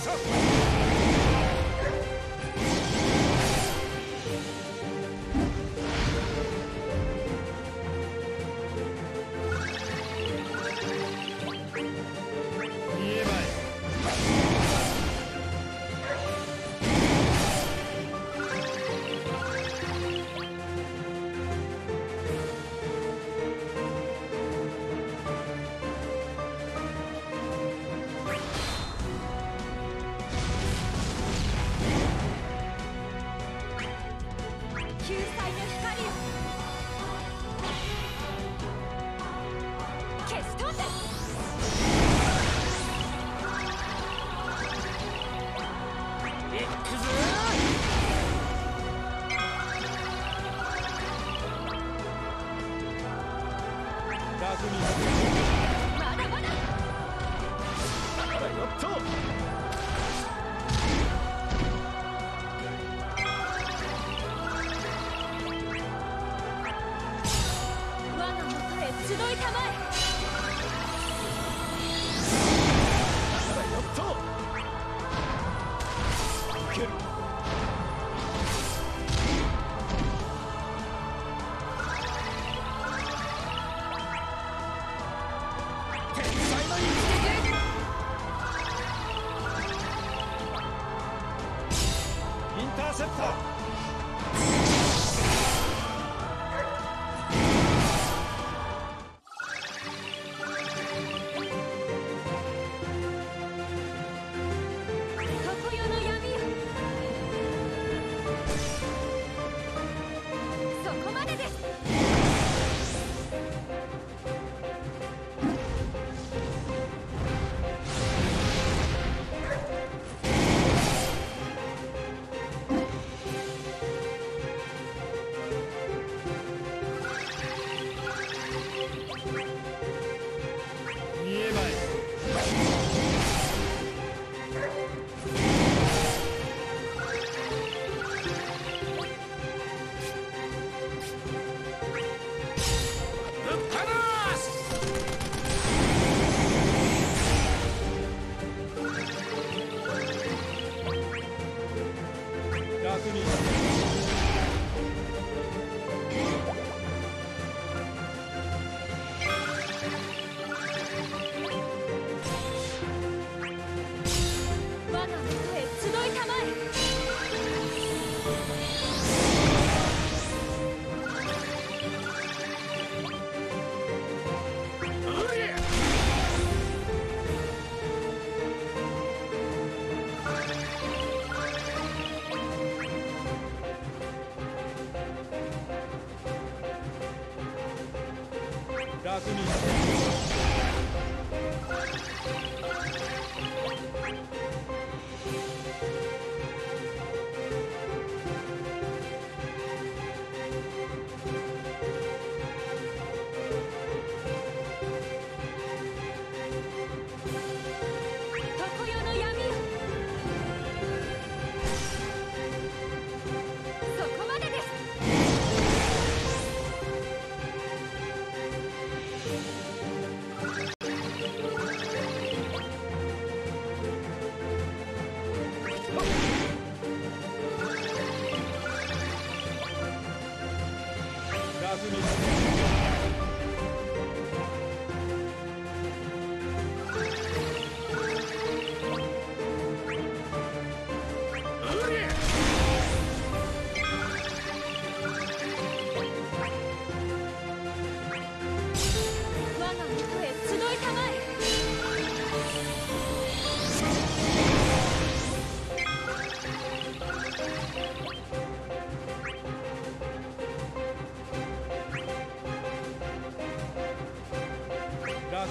Sasha!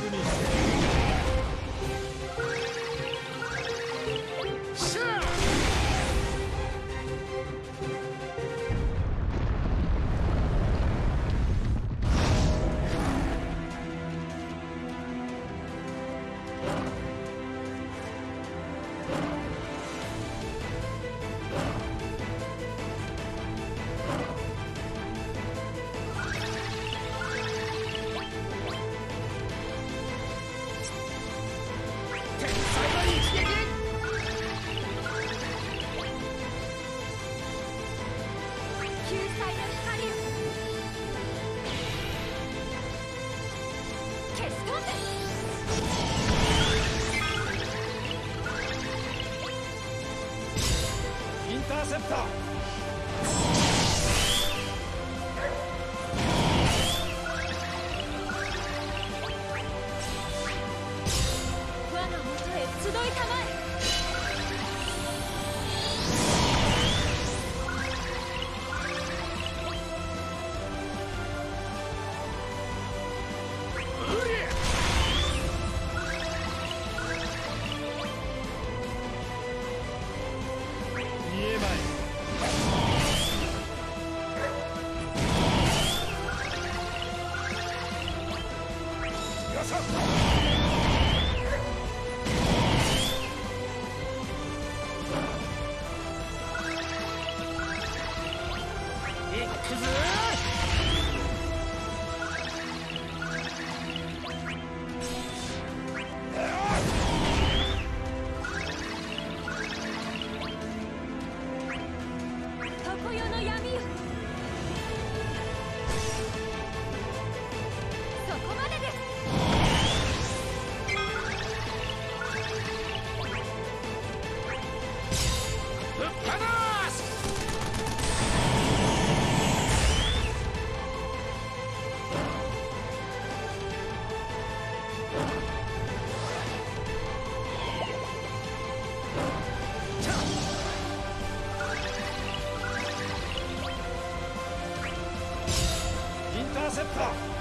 にインターセプターイ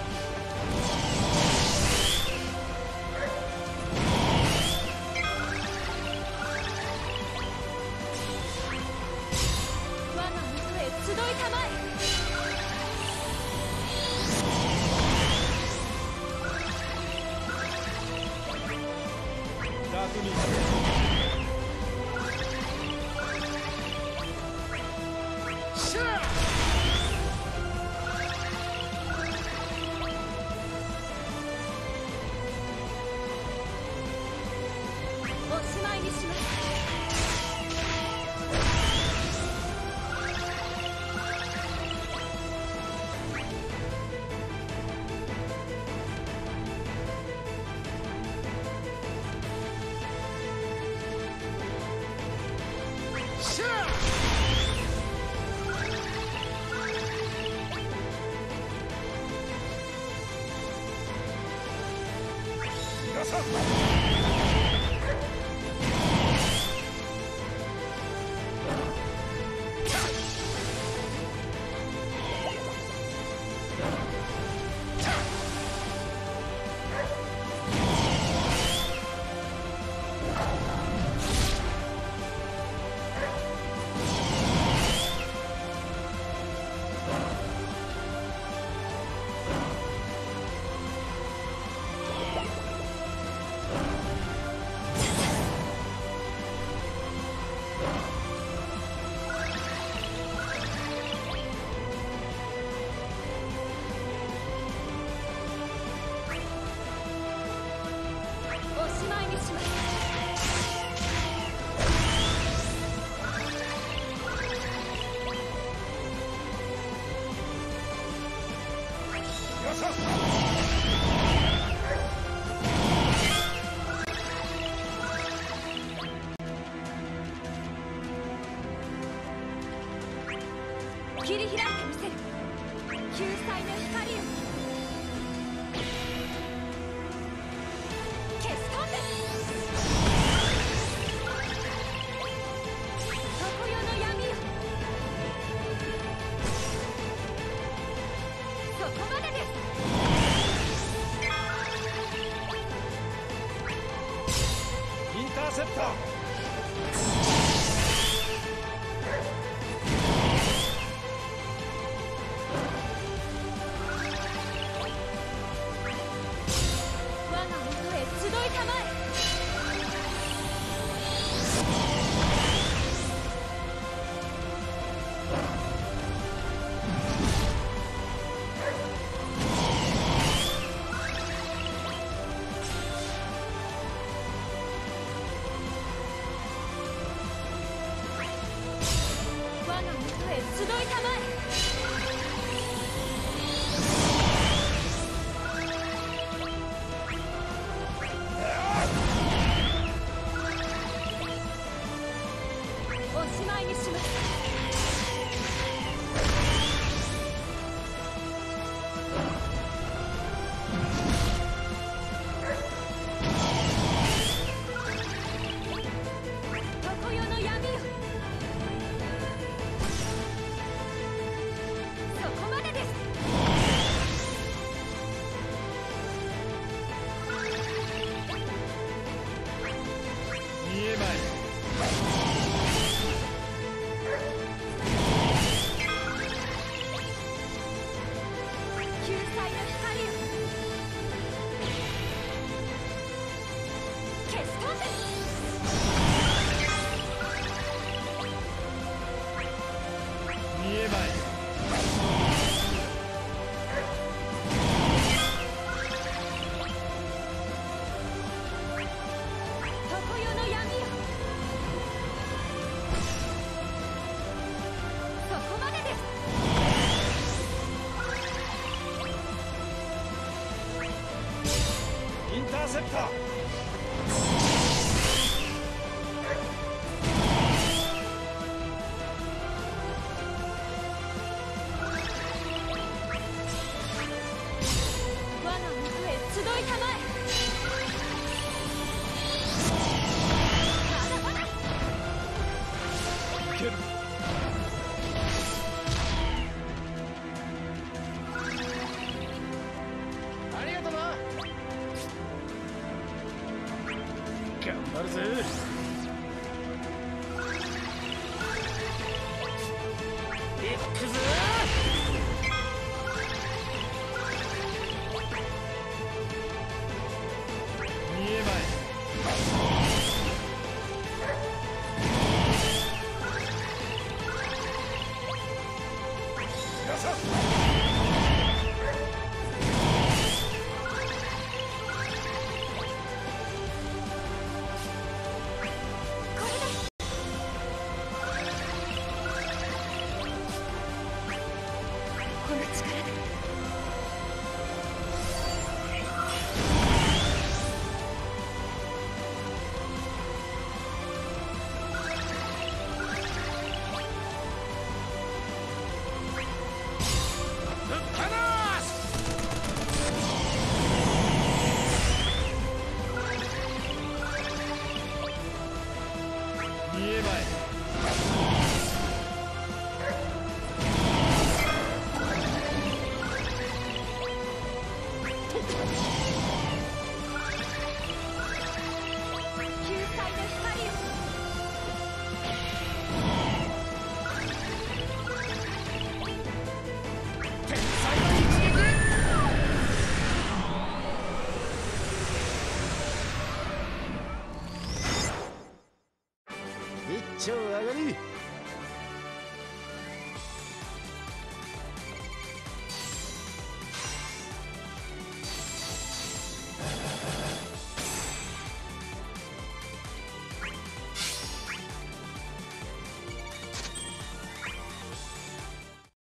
愛の光你们。